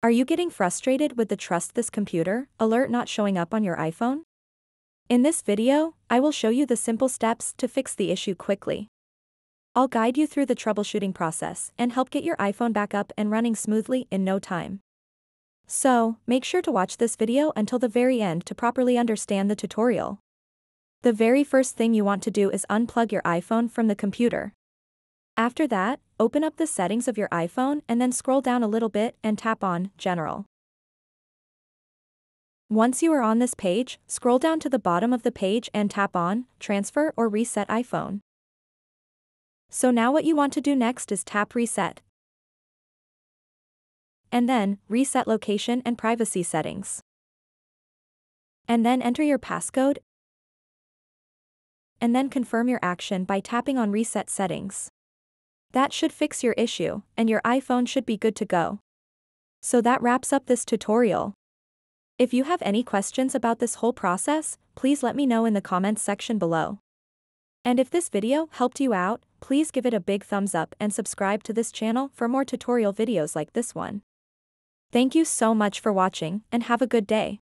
Are you getting frustrated with the Trust This Computer alert not showing up on your iPhone? In this video, I will show you the simple steps to fix the issue quickly. I'll guide you through the troubleshooting process and help get your iPhone back up and running smoothly in no time. So, make sure to watch this video until the very end to properly understand the tutorial. The very first thing you want to do is unplug your iPhone from the computer. After that, open up the settings of your iPhone and then scroll down a little bit and tap on General. Once you are on this page, scroll down to the bottom of the page and tap on Transfer or Reset iPhone. So now what you want to do next is tap Reset. And then, reset location and privacy settings. And then enter your passcode. And then confirm your action by tapping on Reset Settings. That should fix your issue, and your iPhone should be good to go. So that wraps up this tutorial. If you have any questions about this whole process, please let me know in the comments section below. And if this video helped you out, please give it a big thumbs up and subscribe to this channel for more tutorial videos like this one. Thank you so much for watching and have a good day.